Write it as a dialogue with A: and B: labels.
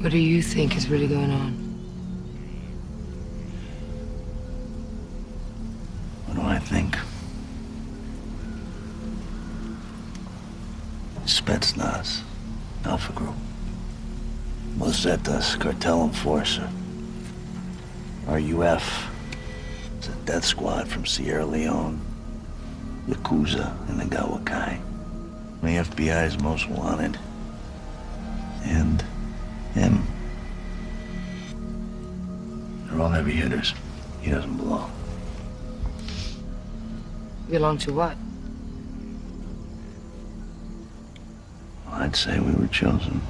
A: What do you think is really going on?
B: What do I think? Spetsnaz, Alpha Group, Los Zetas, cartel enforcer, RUF, it's a death squad from Sierra Leone, Yakuza, and the Gawakai. The FBI's most wanted. And him. They're all heavy hitters. He doesn't belong.
A: Belong to what?
B: I'd say we were chosen.